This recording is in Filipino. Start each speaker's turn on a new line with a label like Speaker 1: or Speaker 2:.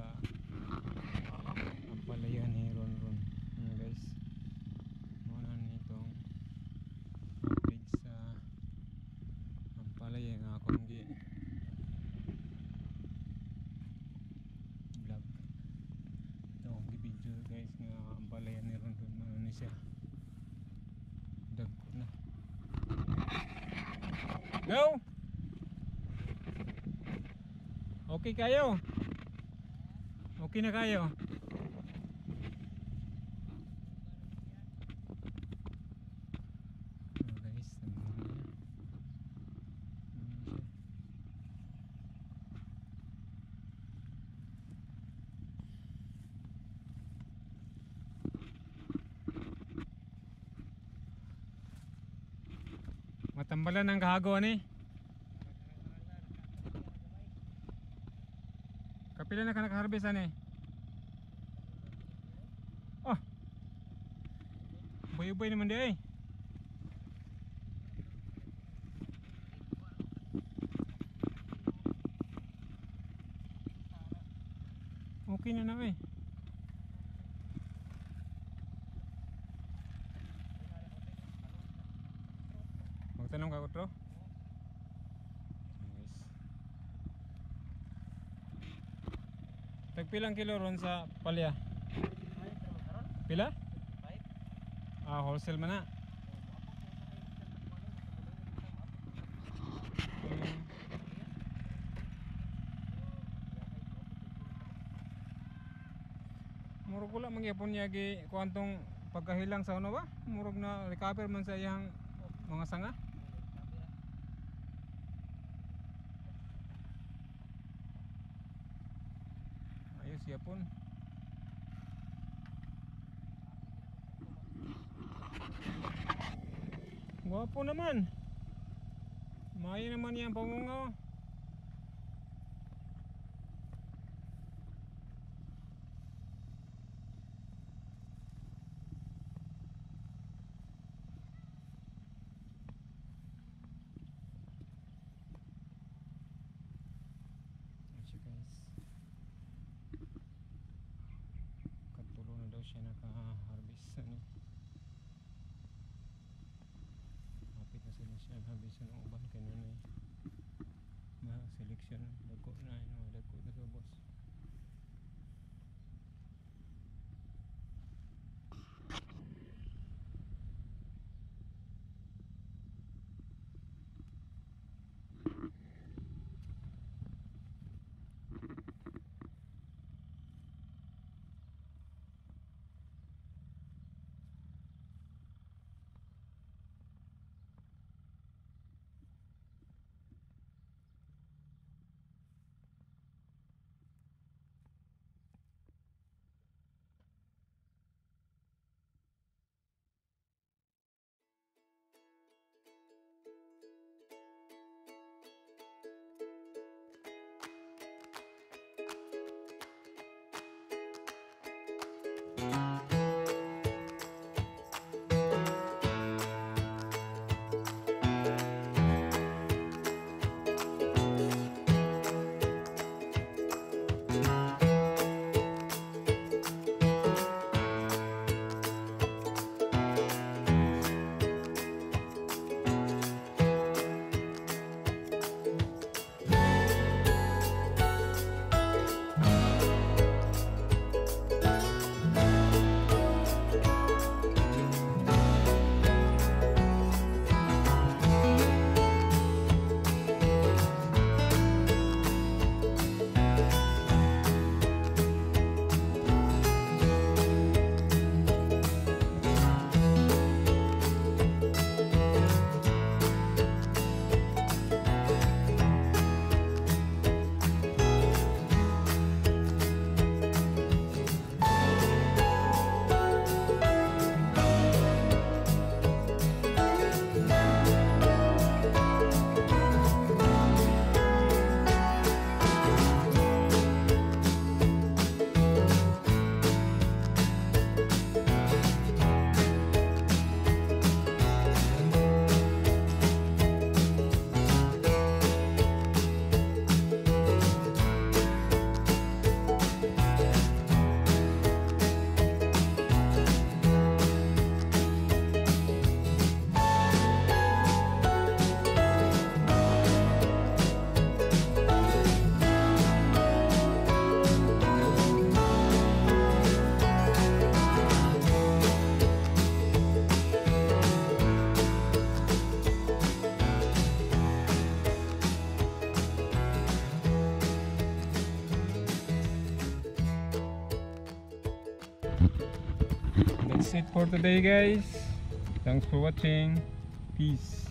Speaker 1: sa ang palaya ni Ron Ron. Ano guys? Muna nitong bridge sa ang palaya nga akong gi vlog. Ito akong gi-video guys nga ang palaya ni Ron Ron. Ano ni siya? Dagko na. Go! Okay kayo? Okay na kayo? Matambalan ng kahagawa ni. Kapila na ka nakaharvest ani? Oh. Boy-boy naman di ay. Okay na na eh. Magtanong ka tro? Tagpilang kilo ron sa palya? Pila? Ah, wholesale man na. Murag wala mangyapon niya gi kuantong pagkahilang sa ano ba? Murag na recover man sa iyang mga sanga. Ayos yapon. Gwapo naman. Maya naman yan pamungaw. Siya naka-harvest. Ano? Kapit na sila siya harvest ng uban kaya na eh. Mga selection. Dagko na. Ano, dagko na sa boss. That's it for today guys. Thanks for watching. Peace